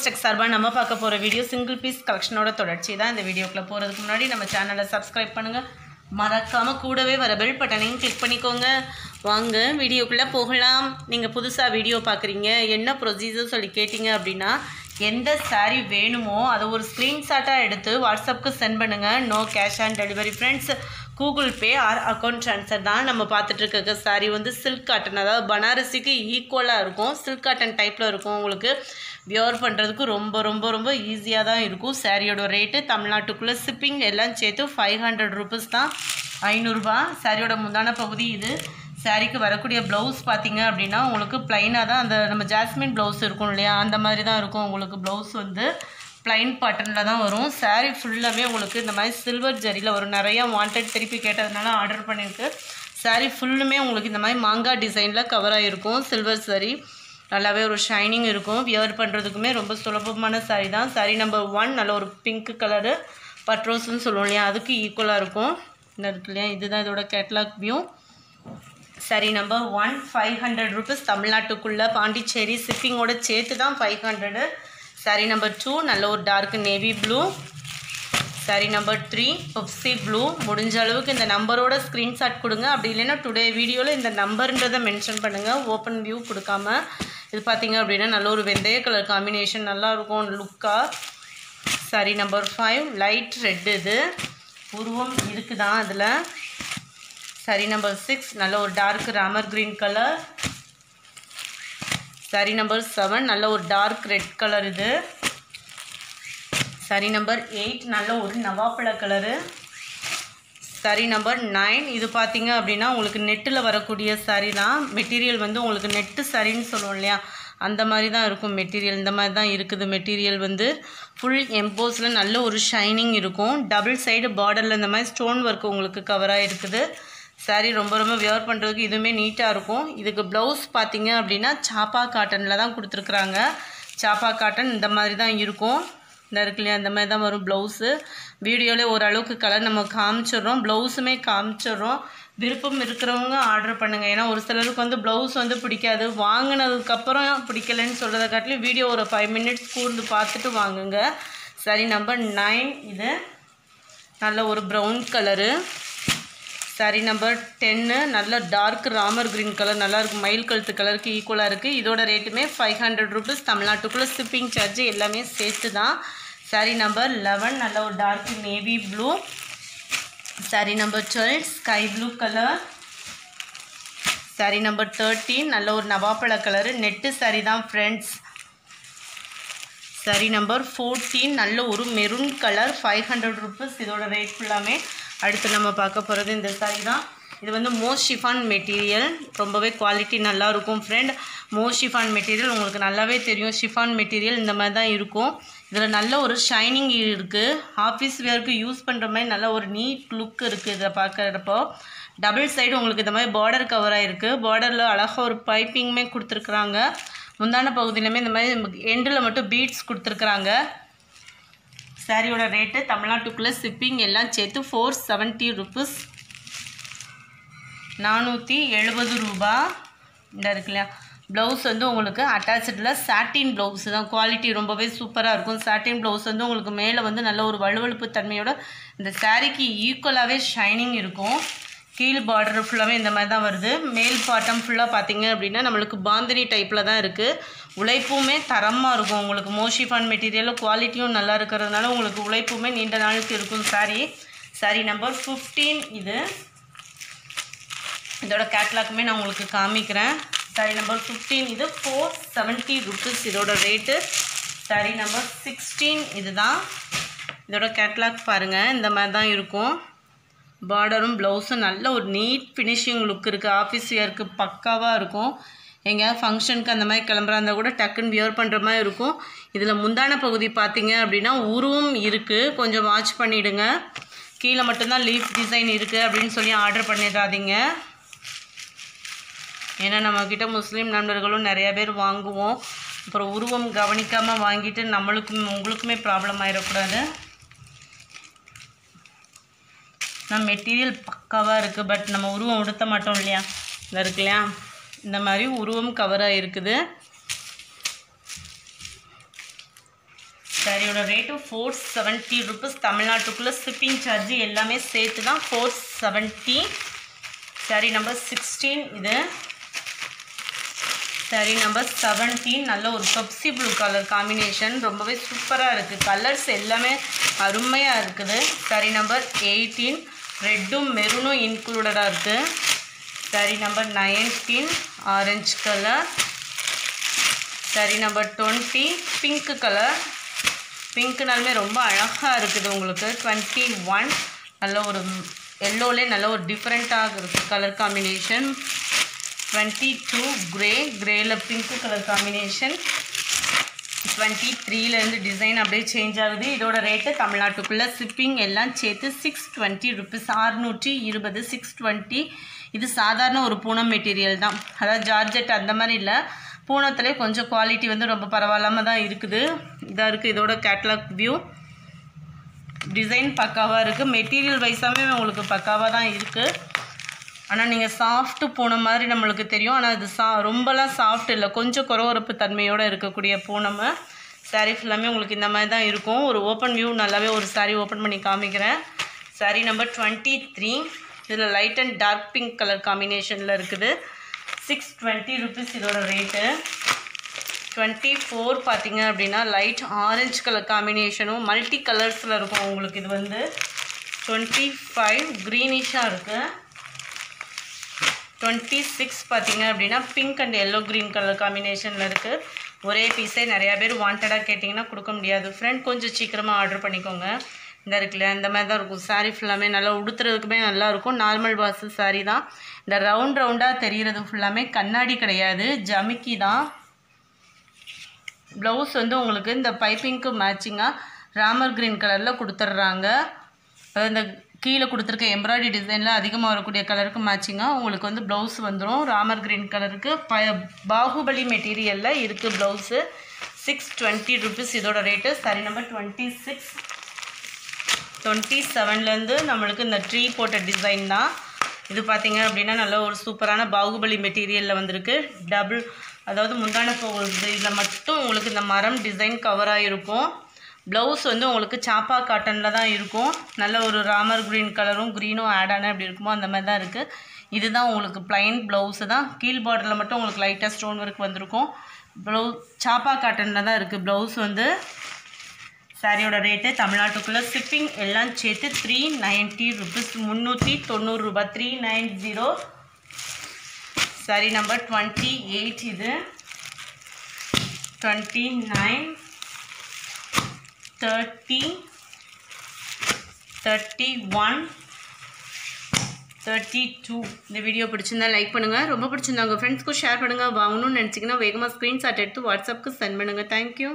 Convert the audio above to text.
Stuck சார்பாக நம்ம பார்க்க போகிற வீடியோ சிங்கிள் பீஸ் கலெக்ஷனோட தொடர்ச்சி தான் இந்த வீடியோக்குள்ளே போகிறதுக்கு முன்னாடி நம்ம சேனலை சப்ஸ்கிரைப் பண்ணுங்கள் மறக்காமல் கூடவே வர பெல் பட்டனையும் கிளிக் பண்ணிக்கோங்க. வாங்க வீடியோக்குள்ளே போகலாம். நீங்கள் புதுசாக வீடியோ பார்க்குறீங்க என்ன ப்ரொசீஜர் சொல்லி கேட்டிங்க அப்படின்னா எந்த சாரீ வேணுமோ அதை ஒரு ஸ்க்ரீன்ஷாட்டாக எடுத்து வாட்ஸ்அப்புக்கு சென்ட் பண்ணுங்கள் no cash on delivery friends Google Pay or account transfer தான் நம்ம பார்த்துட்டு இருக்க வந்து சில்க் காட்டன் அதாவது பனாரசிக்கு ஈக்குவலாக இருக்கும். சில்க் காட்டன் டைப்பில் இருக்கும் உங்களுக்கு. வியர் பண்ணுறதுக்கு ரொம்ப ரொம்ப ரொம்ப ஈஸியாக தான் இருக்கும். சாரியோட ரேட்டு தமிழ்நாட்டுக்குள்ளே ஷிப்பிங் எல்லாம் சேர்த்து ஃபைவ் ஹண்ட்ரட் ருபீஸ் தான். ஐநூறுரூபா சாரியோட முந்தான பகுதி இது. சாரிக்கு வரக்கூடிய ப்ளவுஸ் பார்த்தீங்க அப்படின்னா உங்களுக்கு ப்ளைனாக தான் அந்த நம்ம ஜாஸ்மின் ப்ளவுஸ் இருக்கும் இல்லையா? அந்த மாதிரி தான் இருக்கும் உங்களுக்கு ப்ளவுஸ் வந்து. ப்ளைன் பாட்டனில் தான் வரும். சாரீ ஃபுல்லாகவே உங்களுக்கு இந்த மாதிரி சில்வர் ஜரியில் வரும். நிறையா வாண்டட் திருப்பி கேட்டதுனால ஆர்டர் பண்ணியிருக்கு சாரீ ஃபுல்லுமே உங்களுக்கு இந்த மாதிரி மாங்காய் டிசைனில் கவர் ஆகிருக்கும் சில்வர் சாரீ நல்லாவே ஒரு ஷைனிங் இருக்கும். வியர் பண்ணுறதுக்குமே ரொம்ப சுலபமான சாரீ தான். சாரீ நம்பர் ஒன் நல்ல ஒரு பிங்க் கலரு பட்ரோஸ்ன்னு சொல்லுவோம் இல்லையா? அதுக்கு ஈக்குவலாக இருக்கும். இந்த இருக்கு இல்லையா இதுதான் இதோட கேட்லாக் வியூ சரி number one five hundred rupees தமிழ்நாட்டுக்குள்ளே. பாண்டிச்சேரி ஷிப்பிங்கோட சேர்த்து தான் five hundred sari number two நல்ல ஒரு dark navy blue sari number three Pepsi blue முடிஞ்ச அளவுக்கு இந்த நம்பரோட ஸ்க்ரீன்ஷாட் கொடுங்க. அப்படி இல்லைன்னா டுடே வீடியோவில் இந்த நம்பர்ன்றதை மென்ஷன் பண்ணுங்கள் ஓப்பன் வியூ கொடுக்காம. இது பார்த்தீங்க அப்படின்னா நல்ல ஒரு வெந்தய கலர் காம்பினேஷன் நல்லாயிருக்கும் லுக்காக sari number five light red இது. உருவம் இருக்குதான் அதில்? சரி நம்பர் சிக்ஸ் நல்ல ஒரு dark Ramar green colour sari number seven நல்ல ஒரு டார்க் ரெட் கலர் இது. சரி நம்பர் எயிட் நல்ல ஒரு நவாப்பழ கலரு சரி நம்பர் நைன் இது பார்த்தீங்க அப்படின்னா உங்களுக்கு நெட்டில் வரக்கூடிய சரி தான். மெட்டீரியல் வந்து உங்களுக்கு நெட்டு சரின்னு சொல்லுவோம் இல்லையா? அந்த மாதிரி தான் இருக்கும் மெட்டீரியல் இந்த மாதிரி தான் இருக்குது மெட்டீரியல் வந்து. ஃபுல் எம்போஸில் நல்ல ஒரு ஷைனிங் இருக்கும். டபுள் சைடு பார்டரில் இந்த மாதிரி ஸ்டோன் ஒர்க் உங்களுக்கு கவராக இருக்குது. சாரீ ரொம்ப ரொம்ப வியர் பண்ணுறதுக்கு இதுவுமே நீட்டாக இருக்கும். இதுக்கு ப்ளவுஸ் பார்த்தீங்க அப்படின்னா சாப்பா காட்டனில் தான் கொடுத்துருக்குறாங்க. சாப்பா காட்டன் இந்த மாதிரி தான் இருக்கும். இந்த இருக்கு இல்லையா இந்த மாதிரி தான் வரும் ப்ளவுஸு வீடியோவிலே ஓரளவுக்கு கலர் நம்ம காமிச்சிடுறோம். ப்ளவுஸுமே காமிச்சிடுறோம். விருப்பம் இருக்கிறவங்க ஆர்டர் பண்ணுங்கள் ஏன்னா ஒரு சிலருக்கு வந்து ப்ளவுஸ் வந்து பிடிக்காது. வாங்கினதுக்கப்புறம் பிடிக்கலன்னு சொல்கிறத காட்டிலும் வீடியோ ஒரு ஃபைவ் மினிட்ஸ் கூர்ந்து பார்த்துட்டு வாங்குங்க. சரி நம்பர் நைன் இது நல்ல ஒரு brown colour sari number ten நல்ல டார்க் ராமர் க்ரீன் கலர் நல்லா இருக்கும் மயில் கழுத்து கலருக்கு ஈக்குவலாக இருக்குது இதோட ரேட்டுமே ஃபைவ் ஹண்ட்ரட் ருபீஸ் தமிழ்நாட்டுக்குள்ளே ஷிப்பிங் சார்ஜ் எல்லாமே சேர்த்து தான் சாரி நம்பர் லெவன் நல்ல ஒரு dark navy blue sari number twelve sky blue colour sari number thirteen நல்ல ஒரு நவாப்பழ கலரு நெட்டு சாரி தான் ஃப்ரெண்ட்ஸ் சரி நம்பர் ஃபோர்டீன் நல்ல ஒரு maroon colour five hundred rupees இதோட ரேட் ஃபுல்லாமே அடுத்து நம்ம பார்க்க போகிறது இந்த சாரி தான். இது வந்து மோஸ்ட் ஷிஃபான் மெட்டீரியல். ரொம்பவே குவாலிட்டி நல்லாயிருக்கும் ஃப்ரெண்ட் மோஸ்ட் ஷிஃபான் மெட்டீரியல் உங்களுக்கு நல்லாவே தெரியும். ஷிஃபான் மெட்டீரியல் இந்த மாதிரி தான் இருக்கும். இதில் நல்ல ஒரு ஷைனிங் இருக்குது ஆஃபீஸ் வேருக்கு யூஸ் பண்ணுற மாதிரி நல்ல ஒரு நீட் லுக் இருக்குது இதை பார்க்குறப்போ. டபுள் சைடு உங்களுக்கு இந்த மாதிரி பார்டர் கவராக இருக்குது பார்டரில் அழகாக ஒரு பைப்பிங்குமே கொடுத்துருக்குறாங்க. முந்தான பகுதியிலுமே இந்த மாதிரி எண்டில் மட்டும் பீட்ஸ் கொடுத்துருக்குறாங்க. சாரியோட ரேட்டு தமிழ்நாட்டுக்குள்ளே ஷிப்பிங் எல்லாம் சேர்த்து ஃபோர் செவன்ட்டி ருபீஸ் நானூற்றி எழுபது ரூபா. இந்த இருக்கு இல்லையா? ப்ளவுஸ் வந்து உங்களுக்கு அட்டாச்சில் சாட்டின் ப்ளவுஸ் தான். குவாலிட்டி ரொம்பவே சூப்பராக இருக்கும். சாட்டின் ப்ளவுஸ் வந்து உங்களுக்கு மேலே வந்து நல்ல ஒரு வலுவழுப்பு தன்மையோட இந்த சாரீக்கு ஈக்குவலாகவே ஷைனிங் இருக்கும். கீழ் பார்டர் ஃபுல்லாகவே இந்த மாதிரி தான் வருது. மேல் பாட்டம் ஃபுல்லாக பார்த்தீங்க அப்படின்னா நம்மளுக்கு பாந்தினி டைப்பில் தான் இருக்குது உழைப்புமே தரமாக இருக்கும். உங்களுக்கு மோஷிஃபான் மெட்டீரியலும் குவாலிட்டியும் நல்லா இருக்கிறதுனால உங்களுக்கு உழைப்புமே நீண்ட நாளுக்கு இருக்கும் சாரி சாரி நம்பர் ஃபிஃப்டீன் இது. இதோட கேட்லாக்குமே நான் உங்களுக்கு காமிக்கிறேன். சாரி நம்பர் ஃபிஃப்டீன் இது. ஃபோர் செவன்ட்டி ருபீஸ் இதோட ரேட்டு சாரி நம்பர் சிக்ஸ்டீன் இதுதான் இதோட கேட்லாக் பாருங்கள் இந்த மாதிரி தான் இருக்கும். பார்டரும் ப்ளவுஸும் நல்ல ஒரு நீட் ஃபினிஷிங் லுக் இருக்குது ஆஃபீஸ் வியருக்கு பக்காவாக இருக்கும். எங்கேயாவது ஃபங்க்ஷனுக்கு அந்த மாதிரி கிளம்புறா இருந்தால் கூட டக்குன்னு வியர் பண்ணுற மாதிரி இருக்கும். இதில் முந்தான பகுதி பார்த்தீங்க அப்படின்னா உருவம் இருக்குது கொஞ்சம் வாட்ச் பண்ணிவிடுங்க கீழே மட்டும்தான் லீஃப் டிசைன் இருக்குது அப்படின்னு சொல்லி ஆர்டர் பண்ணிடாதீங்க. ஏன்னா நம்மக்கிட்ட முஸ்லீம் நண்பர்களும் நிறையா பேர் வாங்குவோம். அப்புறம் உருவம் கவனிக்காமல் வாங்கிட்டு நம்மளுக்கும் உங்களுக்குமே ப்ராப்ளம் ஆகிடக்கூடாது நம்ம மெட்டீரியல் பக்காவாக இருக்குது பட் நம்ம உருவம் உடுத்த மாட்டோம் இல்லையா? இந்த இருக்கு இல்லையா? இந்த மாதிரி உருவம் கவராக இருக்குது சாரியோட ரேட்டு ஃபோர் செவன்ட்டி ருபீஸ் தமிழ்நாட்டுக்குள்ளே ஷிப்பிங் சார்ஜ் எல்லாமே சேர்த்து தான் four seventy sari number sixteen இது. சாரி நம்பர் செவன்டீன் நல்ல ஒரு பெப்சி ப்ளூ கலர் காம்பினேஷன் ரொம்பவே சூப்பராக இருக்குது கலர்ஸ் எல்லாமே அருமையாக இருக்குது. சாரி நம்பர் எயிட்டீன் ரெட்டும் மெரூனும் இன்க்ளூடடாக இருக்குது sari number nineteen orange colour sari number twenty pink colour பிங்க்னாலுமே ரொம்ப அழகாக இருக்குது உங்களுக்கு. டுவெண்ட்டி ஒன் நல்ல ஒரு எல்லோலே நல்ல ஒரு டிஃப்ரெண்ட்டாக இருக்குது colour combination twenty two grey க்ரேயில் pink colour combination twenty த்ரீலேருந்து டிசைன் அப்படியே சேஞ்ச் ஆகுது. இதோட ரேட்டு தமிழ்நாட்டுக்குள்ளே ஷிப்பிங் எல்லாம் சேர்த்து சிக்ஸ் டுவெண்ட்டி ருபீஸ் அறுநூற்றி இருபது சிக்ஸ் டுவெண்ட்டி இது சாதாரண ஒரு பூனம் மெட்டீரியல் தான். அதாவது ஜார்ஜெட் அந்த மாதிரி இல்லை. பூனத்திலே கொஞ்சம் குவாலிட்டி வந்து ரொம்ப பரவாயில்லாமல் தான் இருக்குது. இதாக இருக்குது இதோட கேட்லாக் வியூ டிசைன் பக்காவாக இருக்குது மெட்டீரியல் வைஸாகவே உங்களுக்கு பக்காவாக தான் இருக்குது ஆனால் நீங்கள் சாஃப்ட்டு போன மாதிரி நம்மளுக்கு தெரியும். ஆனால் இது சா ரொம்பலாம் சாஃப்ட் இல்லை. கொஞ்சம் குறவரப்பு தன்மையோடு இருக்கக்கூடிய பூனம் சாரீ ஃபுல்லாமே உங்களுக்கு இந்த மாதிரி தான் இருக்கும். ஒரு ஓப்பன் வியூ நல்லாவே ஒரு சாரீ ஓப்பன் பண்ணி காமிக்கிறேன். சாரீ நம்பர் டுவெண்ட்டி த்ரீ இதில் light and dark pink colour காம்பினேஷனில் இருக்குது. சிக்ஸ் டுவெண்ட்டி ருபீஸ் இதோட ரேட்டு டுவெண்ட்டி ஃபோர் பார்த்தீங்க அப்படின்னா லைட் ஆரஞ்சு கலர் காம்பினேஷனும் மல்டி கலர்ஸில் இருக்கும் உங்களுக்கு இது வந்து. டுவெண்ட்டி ஃபைவ் க்ரீனிஷாக இருக்குது டுவெண்ட்டி சிக்ஸ் பார்த்தீங்க அப்படின்னா pink and yellow green colour காம்பினேஷனில் இருக்குது ஒரே பீஸே நிறையா பேர் வாண்டடாக கேட்டிங்கன்னா கொடுக்க முடியாது. ஃப்ரெண்ட் கொஞ்சம் சீக்கிரமாக ஆர்டர் பண்ணிக்கோங்க. இந்த இருக்குல்ல இந்த மாதிரி தான் இருக்கும். சாரீ ஃபுல்லாமே நல்லா உடுத்துறதுக்குமே நல்லாயிருக்கும் நார்மல் வாசு சாரீ தான். இந்த ரவுண்ட் ரவுண்டாக தெரிகிறது ஃபுல்லாமே கண்ணாடி கிடையாது. ஜமிக்கி தான். ப்ளவுஸ் வந்து உங்களுக்கு இந்த பைப்பிங்க்கு மேட்சிங்காக ராமர் க்ரீன் கலரில் கொடுத்துட்றாங்க அது இந்த கீழே கொடுத்துருக்க எம்ப்ராய்டரி டிசைனில் அதிகமாக வரக்கூடிய கலருக்கு மேட்சிங்காக உங்களுக்கு வந்து ப்ளவுஸ் வந்துடும் ராமர் க்ரீன் கலருக்கு ப பாகுபலி மெட்டீரியலில் இருக்குது ப்ளவுஸு சிக்ஸ் டுவெண்ட்டி ருபீஸ் இதோட rate sari number twenty six twenty செவன்லேருந்து நம்மளுக்கு இந்த ட்ரீ போட்ட டிசைன் தான். இது பார்த்திங்க அப்படின்னா நல்ல ஒரு சூப்பரான பாகுபலி மெட்டீரியலில் வந்திருக்கு. டபுள் அதாவது முந்தான போகுது. இதில் மட்டும் உங்களுக்கு இந்த மரம் டிசைன் கவராக இருக்கும் ப்ளவுஸ் வந்து உங்களுக்கு சாப்பா காட்டனில் தான் இருக்கும். நல்ல ஒரு ராமர் க்ரீன் கலரும் க்ரீனும் ஆட் ஆன எப்படி இருக்குமோ அந்த மாதிரி தான் இருக்குது இதுதான் உங்களுக்கு ப்ளைன் ப்ளவுஸு தான். கீழ் பார்டரில் மட்டும் உங்களுக்கு லைட்டாக ஸ்டோன் ஒர்க் வந்திருக்கும். ப்ளவுஸ் சாப்பா காட்டனில் தான் இருக்குது ப்ளவுஸ் வந்து. சாரியோட ரேட்டு தமிழ்நாட்டுக்குள்ளே ஷிப்பிங் எல்லாம் சேர்த்து த்ரீ நைன்ட்டி ருபீஸ் முந்நூற்றி தொண்ணூறு ரூபாய். Three nine zero sari number twenty eight இது. Twenty nine thirty thirty one thirty two இந்த வீடியோ பிடிச்சிருந்தா லைக் பண்ணுங்கள் ரொம்ப பிடிச்சிருந்தாங்க ஃப்ரெண்ட்ஸ்க்கும் ஷேர் பண்ணுங்கள் வாங்கணும்னு நினச்சிங்கன்னா வேகமாக ஸ்க்ரீன்ஷாட் எடுத்து வாட்ஸ்அப்புக்கு சென்ட் பண்ணுங்கள் தேங்க்யூ